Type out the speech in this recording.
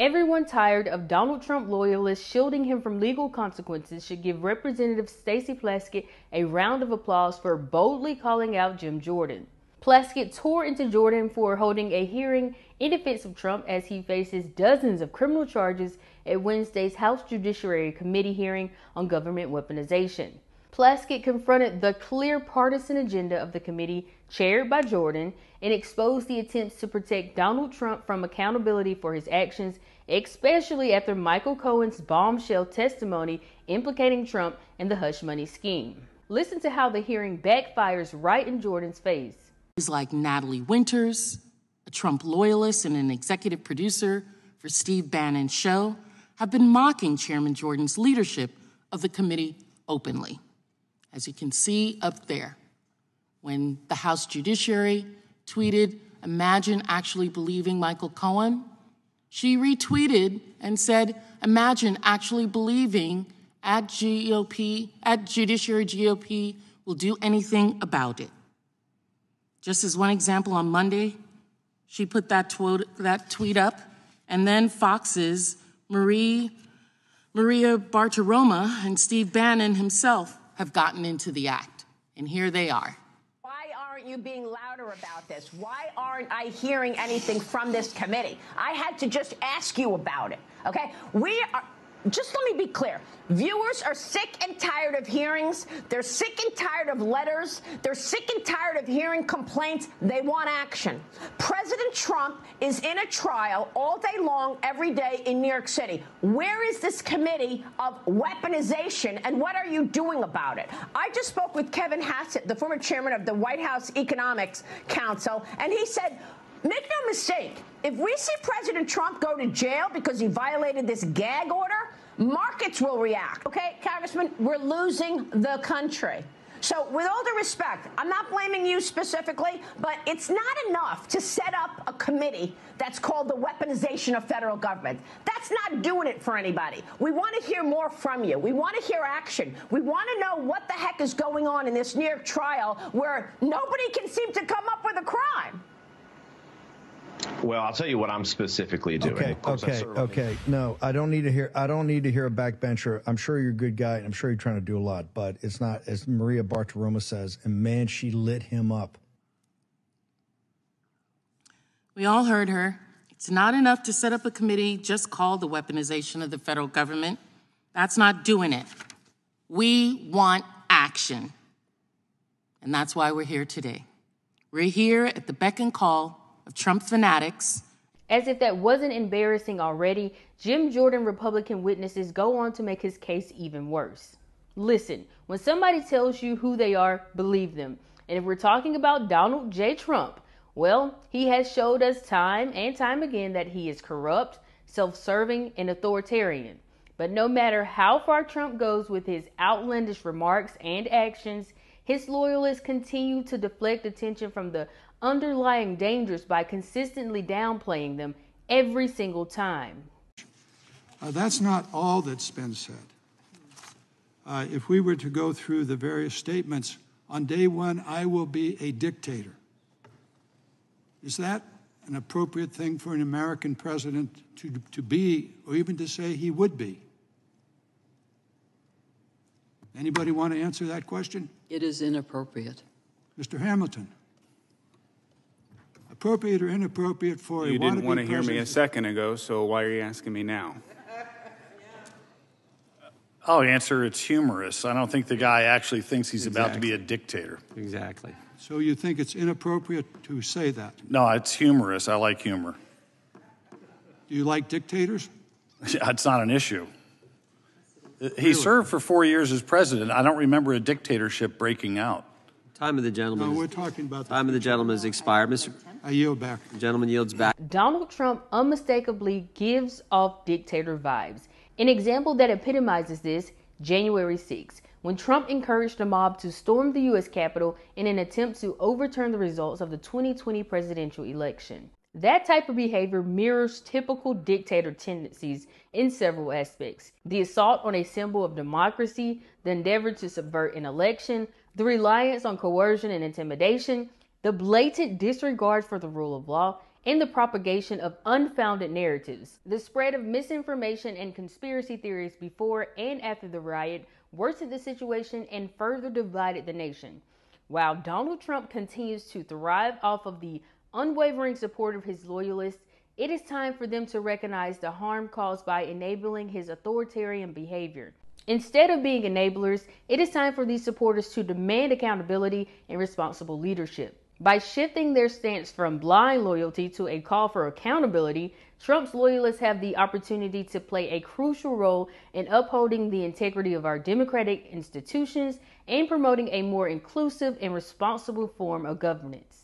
Everyone tired of Donald Trump loyalists shielding him from legal consequences should give Representative Stacey Plaskett a round of applause for boldly calling out Jim Jordan. Plaskett tore into Jordan for holding a hearing in defense of Trump as he faces dozens of criminal charges at Wednesday's House Judiciary Committee hearing on government weaponization. Plaskett confronted the clear partisan agenda of the committee chaired by Jordan and exposed the attempts to protect Donald Trump from accountability for his actions, especially after Michael Cohen's bombshell testimony implicating Trump in the hush money scheme. Listen to how the hearing backfires right in Jordan's face. Like Natalie Winters, a Trump loyalist and an executive producer for Steve Bannon's show, have been mocking Chairman Jordan's leadership of the committee openly as you can see up there. When the House Judiciary tweeted, Imagine actually believing Michael Cohen, she retweeted and said, Imagine actually believing at GOP, at Judiciary GOP will do anything about it. Just as one example, on Monday, she put that, that tweet up, and then Fox's Marie, Maria Bartiromo and Steve Bannon himself have gotten into the act. And here they are. Why aren't you being louder about this? Why aren't I hearing anything from this committee? I had to just ask you about it. Okay? We are just let me be clear. Viewers are sick and tired of hearings. They're sick and tired of letters. They're sick and tired of hearing complaints. They want action. President Trump is in a trial all day long, every day in New York City. Where is this committee of weaponization and what are you doing about it? I just spoke with Kevin Hassett, the former chairman of the White House Economics Council, and he said, Make no mistake, if we see President Trump go to jail because he violated this gag order, markets will react. Okay, Congressman, we're losing the country. So, with all due respect, I'm not blaming you specifically, but it's not enough to set up a committee that's called the weaponization of federal government. That's not doing it for anybody. We want to hear more from you. We want to hear action. We want to know what the heck is going on in this New York trial where nobody can seem to come up with a crime. Well, I'll tell you what I'm specifically doing. Okay, okay, okay. No, I don't need to hear. I don't need to hear a backbencher. I'm sure you're a good guy. And I'm sure you're trying to do a lot, but it's not as Maria Bartiromo says. And man, she lit him up. We all heard her. It's not enough to set up a committee just called the weaponization of the federal government. That's not doing it. We want action. And that's why we're here today. We're here at the beck and call of Trump fanatics. As if that wasn't embarrassing already, Jim Jordan Republican witnesses go on to make his case even worse. Listen, when somebody tells you who they are, believe them. And if we're talking about Donald J. Trump, well, he has showed us time and time again that he is corrupt, self serving, and authoritarian. But no matter how far Trump goes with his outlandish remarks and actions, his loyalists continue to deflect attention from the underlying dangers by consistently downplaying them every single time. Uh, that's not all that's been said. Uh, if we were to go through the various statements, on day one, I will be a dictator. Is that an appropriate thing for an American president to, to be, or even to say he would be? Anybody want to answer that question? It is inappropriate. Mr. Hamilton appropriate or inappropriate for you a didn't want to hear me a second ago, so why are you asking me now? I'll answer it's humorous. I don't think the guy actually thinks he's exactly. about to be a dictator. Exactly. So you think it's inappropriate to say that? No, it's humorous. I like humor. Do you like dictators? it's not an issue. He really? served for four years as president. I don't remember a dictatorship breaking out. Time of the gentleman. No, we're talking about the time of the gentleman has expired. Mr. I yield back. The gentleman yields back. Donald Trump unmistakably gives off dictator vibes. An example that epitomizes this January 6, when Trump encouraged a mob to storm the U.S. Capitol in an attempt to overturn the results of the 2020 presidential election. That type of behavior mirrors typical dictator tendencies in several aspects the assault on a symbol of democracy, the endeavor to subvert an election, the reliance on coercion and intimidation, the blatant disregard for the rule of law, and the propagation of unfounded narratives. The spread of misinformation and conspiracy theories before and after the riot worsened the situation and further divided the nation. While Donald Trump continues to thrive off of the unwavering support of his loyalists, it is time for them to recognize the harm caused by enabling his authoritarian behavior. Instead of being enablers, it is time for these supporters to demand accountability and responsible leadership. By shifting their stance from blind loyalty to a call for accountability, Trump's loyalists have the opportunity to play a crucial role in upholding the integrity of our democratic institutions and promoting a more inclusive and responsible form of governance.